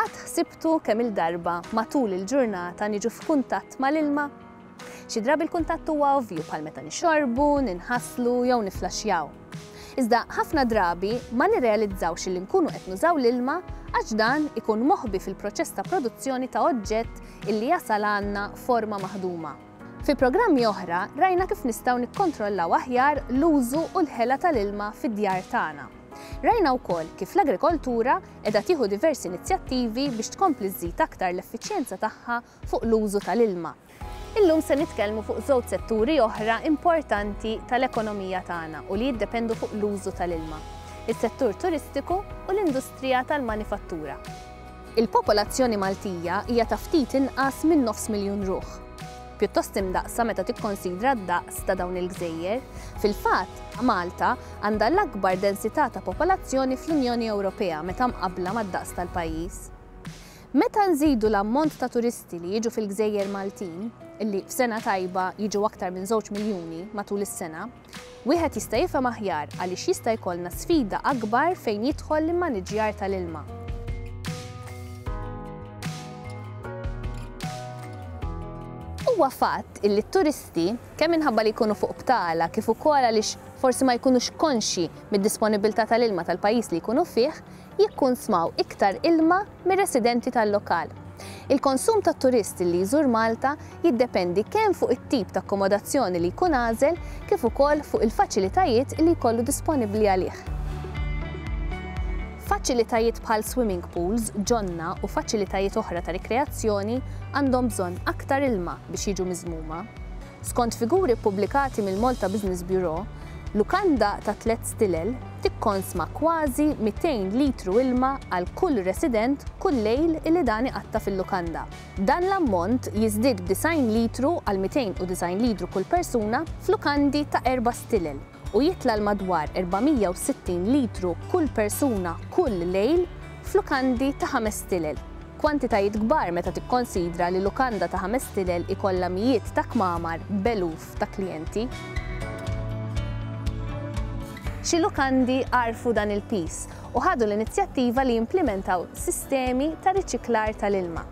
Qatt ħsibtu kemm-il darba matul il-ġurnata niġu f'kuntatt mal-ilma? Xi drabi l-kuntatt huwa ovvju bħal meta nixorbu, ninħaslu jew nifflaxxjaw. Iżda ħafna drabi ma nirrealizzawx li nkunu qed nużaw l-ilma għax dan ikun moħbi fil-proċess ta' produzzjoni ta' oġġett illi jasal għandna forma maħduma. Fi programmi oħra rajna kif nistgħu nikkontrollaw aħjar l-użu u l-ħela tal-ilma fid-djar tagħna. Rajna wkoll kif l-agrikoltura qiegħda tieħu diversi inizjattivi biex tkompli żżid aktar l-effiċjenza tagħha fuq l-użu tal-ilma. Illum se nitkellmu fuq żewġ setturi oħra importanti tal-ekonomija tagħna u li jiddependu fuq l-użu tal-ilma, is-settur turistiku u l-industrija tal-manifattura. Il-popolazzjoni Maltija hija ta' ftit inqas minn nofs miljun ruħ. pjuttost imdaqqsa meta tikkonsidra d-daqs ta' dawn il-gżejjer. Fil-fatt, Malta għandha l-akbar densità ta' popolazzjoni fl-Unjoni Ewropea meta mqabbla mad-daqs tal-pajjiż. Meta nżidu l-ammont ta' turisti li jiġu fil-gżejjer Maltin, li f'sena tajba jiġu aktar minn żewġ miljuni matul is-sena, Wieħed jista' jifhem aħjar għaliex jista' jkollna sfida akbar fejn jidħol l-immaniġġjar tal-ilma. Huwa fatt illi t-turisti, kemm minħabba li jkunu fuq btala kif ukoll għaliex forsi ma jkunux konxji mid-disponibbiltà tal-ilma tal-pajjiż li jkunu fih, jikkunsmaw iktar ilma mir-residenti tal-lokal. Il-konsum tat-turist li jżur Malta jiddependi kemm fuq it-tip ta' akkomodazzjoni li jkun għażel kif ukoll fuq il-faċilitajiet li jkollu disponibbli għalih. Faċilitajiet bħal swimming pools, ġonna u faċilitajiet oħra ta' rikreazzjoni għandhom bżonn aktar ilma biex jiġu miżmuma. Skont figuri ppubblikati mill-Malta Business Bureau, lukanda ta' tliet stilel tikkonsma kważi 200 litru ilma għal kull resident kull lejl li dan iqatta' fil-lukanda. Dan l-ammont jiżdied b' 90 litru għal 290 litru kull persuna f'lukandi ta' erba' stilel. u jitla' l-madwar 460 litru kull persuna kull lejl f'lukandi ta' ħames stilel, kwantitajiet kbar meta tikkonsidra li lukanda ta' ħames stilel ikollha mijiet ta' kmamar b'eluf ta' klijenti. Xi lukandi għarfu dan il-piż u ħadu l-inizjattiva li jimplimentaw sistemi ta' riċiklar tal-ilma.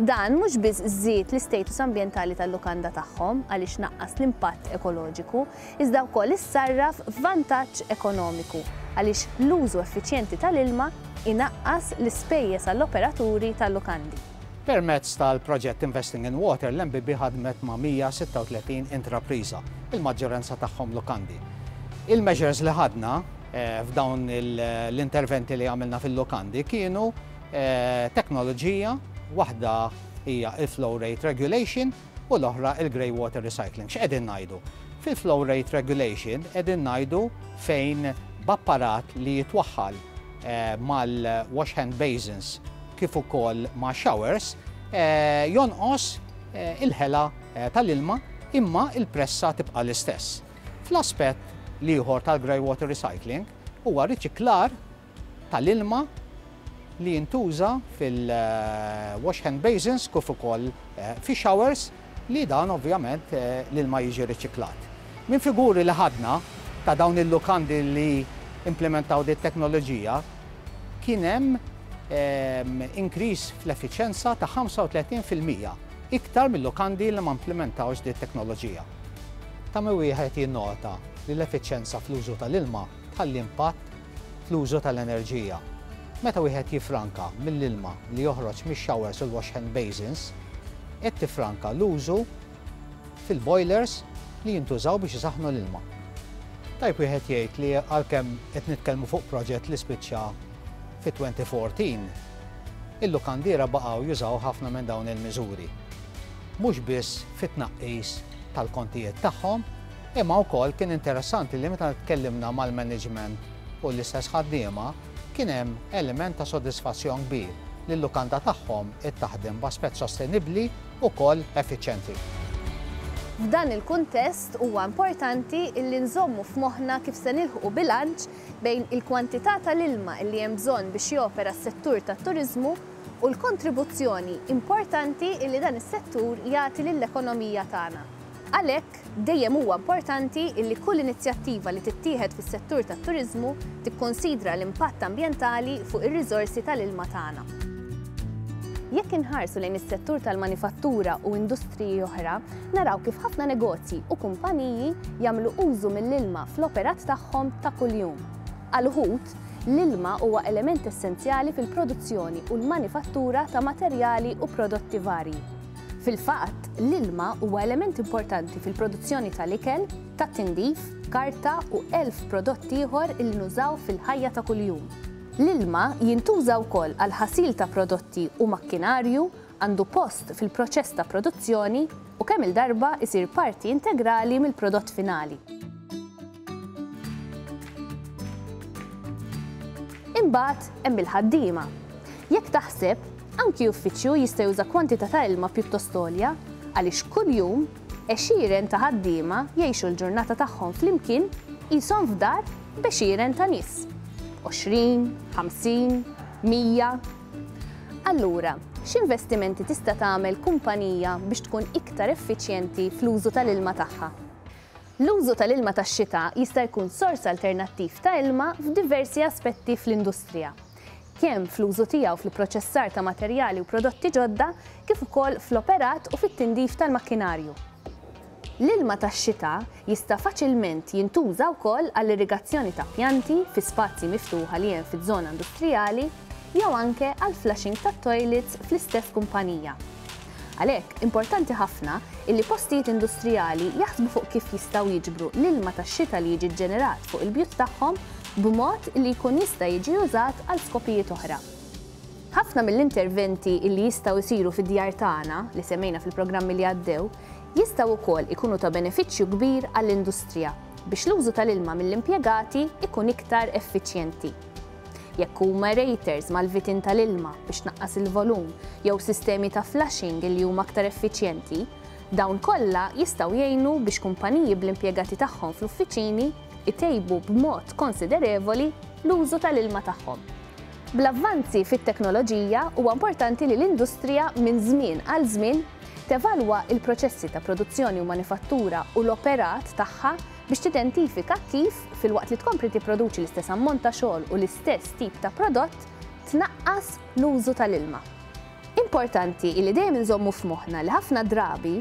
Dan mhux biss żied l-istatus ambjentali tal-lukanda tagħhom għaliex naqqas l-impatt ekoloġiku, iżda wkoll issarraf f'vantaġġ ekonomiku għaliex l-użu effiċjenti tal-ilma jnaqqas l-ispejjeż għall-operaturi tal-lukandi. Permezz tal-proġett Investing in Water, l-MBB ħadmet ma' 136 intrapriża, il-maġġoranza tagħhom lukandi. Il-measures li ħadna f'dawn l-interventi li għamilna fil-lukandi kienu. teknoloġija, waħda hija l-flow rate regulation u l-oħra il-grey water recycling. X'qegħdin ngħidu? Fil-flow rate regulation qegħdin ngħidu fejn b'apparat li jitwaħħal eh, mal-wash hand basins kif ukoll ma' showers eh, jonqos eh, il-ħela tal-ilma imma il-pressa tibqa l-istess. Fl-aspett liħor tal-grey water recycling huwa riċiklar tal-ilma li jintuża fil-wash hand basins kif ukoll fix-showers li dan ovvjament l-ilma jiġi riċiklat. Minn figuri li ħadna ta' dawn il-lukandi li implimentaw din it-teknoloġija kien hemm inkriż fl-effiċjenza ta' 35 fil-mija iktar mil-lukandi li ma implimentawx din it-teknoloġija. Ta' min wieħed jinnota li l-effiċjenza fl-użu tal-ilma tħalli impatt fl-użu tal-enerġija. Meta wieħed jiffranka mill-ilma li joħroġ mix-showers u l-washhand basins, qed tiffranka l-użu fil-boilers li jintużaw biex isaħħnu l-ilma. Tajjeb wieħed jgħid li għalkemm qed nitkellmu fuq proġett li spiċċa fit-2014, il-lukandiera baqgħu jużaw ħafna minn dawn il-miżuri. Mhux biss fit-tnaqqis tal-kontijiet tagħhom, Imma wkoll kien interessanti li meta tkellimna mal-management u l-istess ħaddiema, kien hemm element ta' sodisfazzjon kbir li l-lukanda tagħhom qed taħdem b'aspett sostenibbli wkoll effiċjenti. F'dan il-kuntest huwa importanti li nżommu f'moħħna kif se nilħqu bilanċ bejn il-kwantità tal-ilma li hemm bżonn biex jopera s-settur tat-turiżmu u l-kontribuzzjoni importanti li dan is-settur jagħti lill-ekonomija tagħna. Għalhekk, dejjem huwa importanti illi kull inizjattiva li tittieħed fis-settur tat-turiżmu tikkunsidra l-impatt ambjentali fuq ir-riżorsi tal-ilma tagħna. Jekk inħarsu lejn is-settur tal-manifattura u industriji oħra, naraw kif ħafna negozji u kumpaniji jagħmlu użu mill-ilma fl-operat tagħhom ta' kuljum. Għal uħud, l-ilma huwa element essenzjali fil-produzzjoni u l-manifattura ta' materjali u prodotti varji. Fil-fatt, l-ilma huwa element importanti fil-produzzjoni tal-ikel, tat-tindif, karta u elf prodott ieħor li nużaw fil-ħajja ta' kuljum. L-ilma jintuża wkoll għall-ħasil ta' prodotti u makkinarju, għandu post fil-proċess ta' produzzjoni u kemm-il darba jsir parti integrali mill-prodott finali. Imbagħad hemm il-ħaddiema. Jekk taħseb, anki uffiċċju jista' juża kwantità ta' ilma pjuttost għolja għaliex kuljum għexieren ta' ħaddiema jgħixu l-ġurnata tagħhom flimkien qishom f'dar b'għexieren ta' nies. Għoxrin, ħamsin, mija. Allura, x'investimenti tista' tagħmel kumpanija biex tkun iktar effiċjenti fl-użu tal-ilma tagħha? L-użu tal-ilma tax-xita jista' jkun sors alternattiv ta' ilma f'diversi aspetti fl-industrija, kemm fl-użu tiegħu fl-ipproċessar ta' materjali u prodotti ġodda kif ukoll fl-operat u fit-tindif tal-makkinarju. L-ilma tax-xita jista' faċilment jintuża wkoll għall-irrigazzjoni ta' pjanti fi spazji miftuħa li hemm fiż-żona industrijali jew anke għall-flushing tat-toilets fl-istess kumpanija. Għalhekk, importanti ħafna illi postijiet industrijali jaħsbu fuq kif jistgħu jiġbru l-ilma tax-xita li jiġi ġġenerat fuq il-bjut tagħhom b'mod illi jkun jista' jiġi użat għal skopijiet oħra. Ħafna mill-interventi illi jistgħu jsiru fid-djar tagħna, li semmejna fil-programmi li għaddew, jistgħu wkoll ikunu ta' benefiċċju kbir għall-industrija, biex l-użu tal-ilma mill-impjegati jkun iktar effiċjenti. jekk huma aerators mal-vitin tal-ilma biex tnaqqas il-volum jew sistemi ta' flushing li huma aktar effiċjenti, dawn kollha jistgħu jgħinu biex kumpaniji bl-impjegati tagħhom fl-uffiċini jtejbu b'mod konsiderevoli l-użu tal-ilma tagħhom. Bl-avvanzi fit-teknoloġija, huwa importanti li l-industrija minn żmien għal żmien tevalwa l-proċessi ta' produzzjoni u manifattura u l-operat tagħha Biex tidentifika kif, filwaqt li tkompli tipproduċi l-istess ammont ta' xogħol u l-istess tip ta' prodott, tnaqqas l-użu tal-ilma. Importanti li dejjem inżommu f'moħħna li ħafna drabi,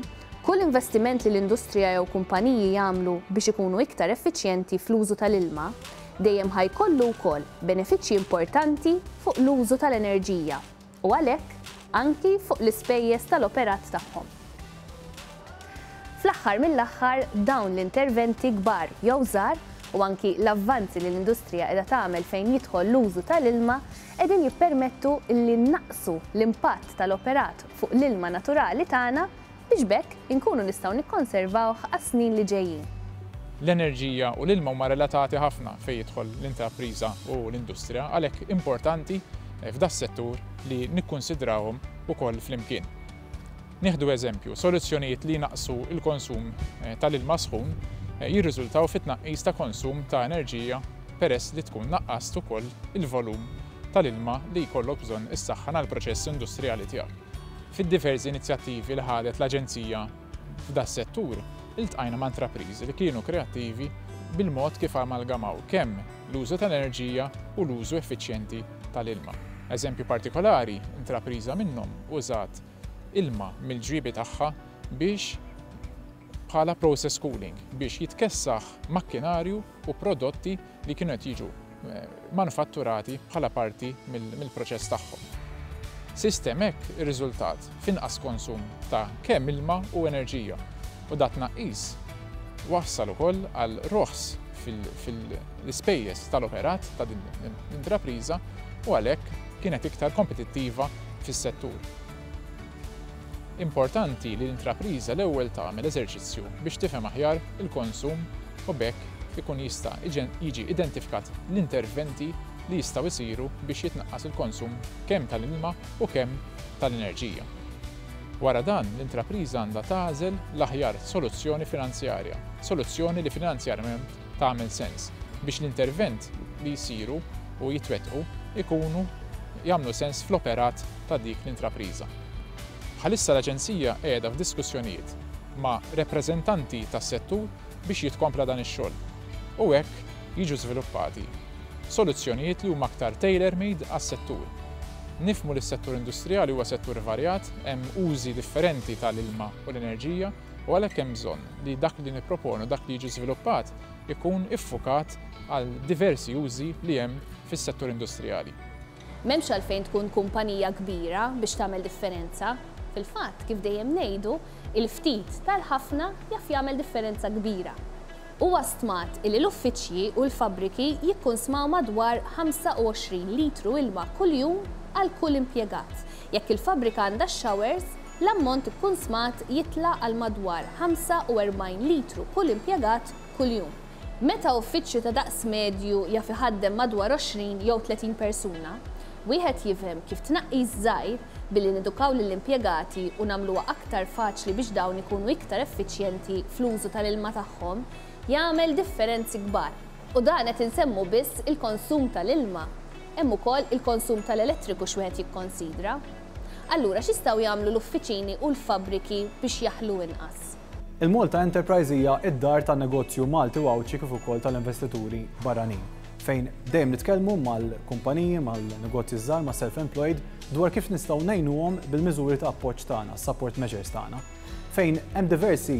kull investiment li l-industrija jew kumpaniji jagħmlu biex ikunu iktar effiċjenti fl-użu tal-ilma, dejjem ħa jkollu wkoll benefiċċji importanti fuq l-użu tal-enerġija. u għalhekk anki fuq l-ispejjeż tal-operat tagħhom. Fl-aħħar mill-aħħar, dawn l-interventi kbar jew żgħar, u anki l-avvanzi li l-industrija qiegħda tagħmel fejn jidħol l-użu tal-ilma, qegħdin jippermettu li nnaqqsu l-impatt tal-operat fuq l-ilma naturali tagħna, biex b'hekk inkunu nistgħu nikkonservawh għas-snin li ġejjin. L-enerġija u l-ilma huma relatati ħafna fejn jidħol l-intrapriża u l-industrija, għalhekk importanti f'das-settur li nikkunsidrawhom ukoll flimkien. Nieħdu eżempju, soluzzjonijiet li jnaqqsu l-konsum tal-ilma sħun jirriżultaw fi tnaqqis ta' konsum ta' enerġija peress li tkun naqqast ukoll il-volum tal-ilma li jkollok bżonn issaħħan għall-proċess industrijali tiegħek. Fid-diversi inizjattivi li ħadet l-Aġenzija f'das-settur, iltqajna ma' intrapriżi li kienu kreattivi bil-mod kif amalgamaw kemm l-użu tal-enerġija u l-użu effiċjenti tal-ilma. Eżempju partikolari, intrapriża minnhom użat ilma mill-ġwiebi tagħha biex bħala process cooling biex jitkessaħ makkinarju u prodotti li kienu qed jiġu manufatturati bħala parti mill-proċess tagħhom. Sistem hekk irriżultat f'inqas konsum ta' kemm ilma u enerġija u da' tnaqqis wassal ukoll għal roħs fil-ispejjeż tal-operat ta' din l-intrapriża u għalhekk kienet iktar kompetittiva fis-settur. Importanti li l-intrapriża l-ewwel tagħmel eżerċizzju biex tifhem aħjar il-konsum u b'hekk ikun jista' jiġi identifikat l-interventi li jistgħu jsiru biex jitnaqqas il-konsum kemm tal-ilma u kemm tal-enerġija. Wara dan, l-intrapriża għandha tagħżel l-aħjar soluzzjoni finanzjarja, soluzzjoni li finanzjarjament tagħmel sens biex l-intervent li jsiru u jitwettqu jkunu jagħmlu sens fl-operat ta' dik l-intrapriża. Bħalissa l-Aġenzija qiegħda f'diskussjonijiet ma' rappreżentanti tas-settur biex jitkompla dan ix-xogħol u hekk jiġu żviluppati soluzzjonijiet li huma aktar tailor-made għas-settur. Nifhmu li s-settur industrijali huwa settur varjat, hemm użi differenti tal-ilma u l-enerġija, U għalhekk hemm bżonn li dak li nipproponu, dak li jiġi żviluppat ikun iffukat għal diversi użi li hemm fis-settur industrijali. M'hemmx għalfejn tkun kumpanija kbira biex tagħmel differenza. Fil-fatt, kif dejjem ngħidu, il-ftit tal-ħafna jaf jagħmel differenza kbira. Huwa stmat li l-uffiċċji u l-fabbriki jikkunsmaw madwar 25 litru ilma kuljum għal kull impjegat. Jekk il-fabbrika għandha x-showers, L-ammont ikkunsmat jitla' għal madwar 45 litru kull impjegat kuljum. Meta uffiċċju ta' daqs medju jaf iħaddem madwar 20 jew 30 persuna, wieħed jifhem kif tnaqqis żgħir, billi nedukaw lill-impjegati u nagħmluha aktar faċli biex dawn ikunu iktar effiċjenti fl-użu tal-ilma tagħhom, jagħmel differenzi kbar. U dan qed insemmu biss il-konsum tal-ilma. Hemm ukoll il-konsum tal-elettriku x'wieħed jikkonsidra. Allura x'jistgħu jagħmlu l-uffiċini u l-fabbriki biex jaħlu inqas? Il-Malta Enterprise hija d-dar tan-negozju Malti u Għawdxi kif ukoll tal-investituri barranin, fejn dejjem nitkellmu mal-kumpaniji, mal-negozji ż-żgħar, mas-self-employed dwar kif nistgħu ngħinuhom bil-miżuri ta' appoġġ tagħna, s-support measures tagħna. Fejn hemm diversi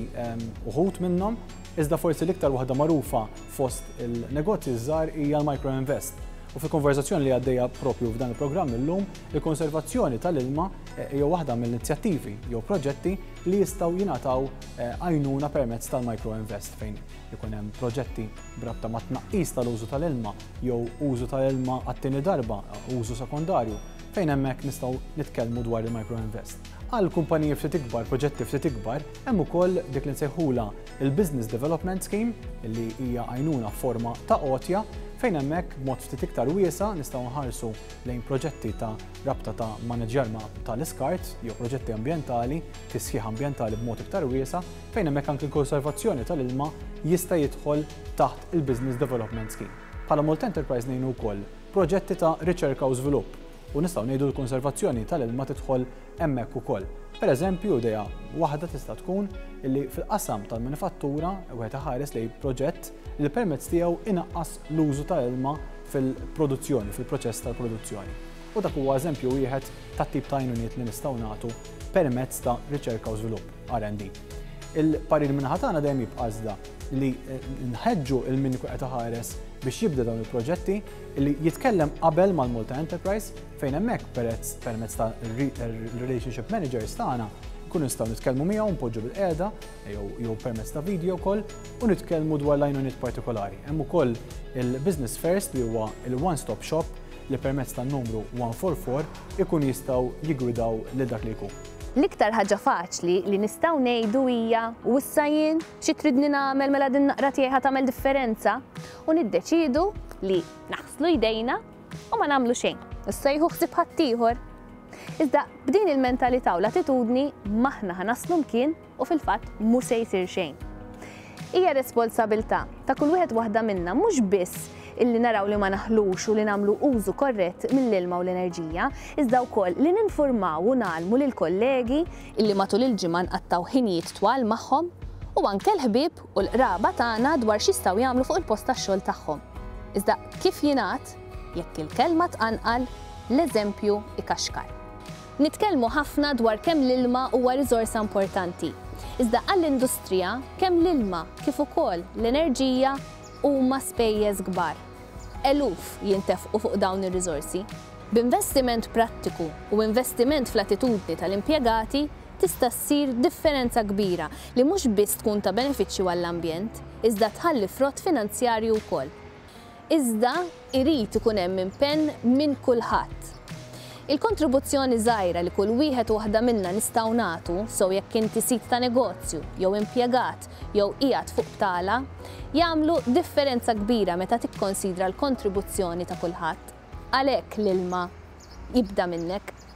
uħud minnhom, iżda forsi l-iktar waħda magħrufa fost il-negozji ż-żgħar hija l-Micro Invest. U fil-konverżazzjoni li għaddejja proprju f'dan il-programm illum, Il-konservazzjoni tal-ilma hija waħda mill-inizjattivi jew proġetti li jistgħu jingħataw għajnuna permezz tal-microinvest fejn ikun hemm proġetti b'rabta ma' tnaqqis tal-użu tal-ilma jew użu tal-ilma għat-tieni darba, użu sekondarju, fejn hemmhekk nistgħu nitkellmu dwar il-microinvest. Għal kumpaniji ftit ikbar, proġetti ftit ikbar, hemm ukoll dik li nsejħulha il-Business Development Scheme li hija għajnuna f'forma ta' għotja fejn hemmhekk b'mod ftit iktar wiesa' nistgħu nħarsu lejn proġetti ta' rabta ta' mmaniġġjar ma' ta' l-iskart jew proġetti ambjentali, tisħiħ ambjentali b'mod iktar wiesa', fejn hemmhekk anki l-konservazzjoni ta' l-ilma jista' jidħol taħt il-Business Development Scheme. Bħala multenterprise ngħinu wkoll proġetti ta' riċerka u żvilupp u nistgħu ngħidu l-konservazzjoni ta' l-ilma tidħol hemmhekk ukoll. Pereżempju, idea waħda tista' tkun li fil-qasam tal-manifattura wieħed iħares lejn proġett li permezz tiegħu inaqqas l-użu ta' ilma fil-produzzjoni, fil-proċess tal-produzzjoni. U dak huwa eżempju wieħed tat-tip ta' għajnuniet li nistgħu nagħtu permezz ta' riċerka u żvilupp, R&D. Il-parir minn naħa tagħna dejjem jibqa' iżda li nħeġġu lil min ikun qed iħares biex jibda dawn il-proġetti li jitkellem qabel mal-Malta Enterprise Fejn hemmhekk perezz permezz ta' relationship managers tagħna nkunu nistgħu nitkellmu miegħu npoġġu bil-qiegħda jew permezz ta' video wkoll u nitkellmu dwar l-għajnuniet partikolari. Hemm ukoll il-Business First li huwa il-one stop shop li permezz tan-numru 144 ikun jistgħu jigwidaw lil dak li jkun. L-iktar ħaġa faċli li nistgħu ngħidu hija u issa jien xi tridni nagħmel mela din naqra tiegħi ħa tagħmel differenza u niddeċidu li naħslu jdejna u ma nagħmlu xejn, u ssejħu ħsieb ħaddieħor. Iżda b'din il-mentalità u l-attitudni maħna ħanaslu mkien u fil-fatt mhu se jsir xejn. Hija responsabilità ta' kull wieħed waħda minna mhux biss illi naraw li ma naħlux u li nagħmlu użu korrett mill-ilma u l-enerġija, iżda wkoll li ninfurmaw u nagħlmu lill-kollegi illi matul il-ġimgħa nqattgħu ħinijiet twal magħhom u anke l-ħbieb u l-qraba tagħna dwar x'jistgħu jagħmlu fuq il-post tax-xogħol tagħhom. Iżda, kif jingħad, jekk il-kelma tqanqal, l-eżempju jkaxkar. Nitkellmu ħafna dwar kemm l-ilma huwa riżorsa importanti. Iżda għall-industrija, kemm l-ilma kif ukoll l-enerġija huma spejjeż kbar. Eluf jintefqu fuq dawn ir-riżorsi. B'investiment prattiku u investiment fl-attitudni tal-impjegati, tista' ssir differenza kbira li mhux biss tkun ta' benefiċċju għall-ambjent, iżda tħalli frott finanzjarju wkoll. Iżda irid ikun hemm impenn minn kulħadd. Il-kontribuzzjoni żgħira li kull wieħed u waħda minna nistgħu nagħtu, sew jekk inti sid ta' negozju, jew impjegat, jew qiegħed fuq btala, jagħmlu differenza kbira meta tikkonsidra l-kontribuzzjoni ta' kulħadd. Għalhekk l-ilma jibda minnek.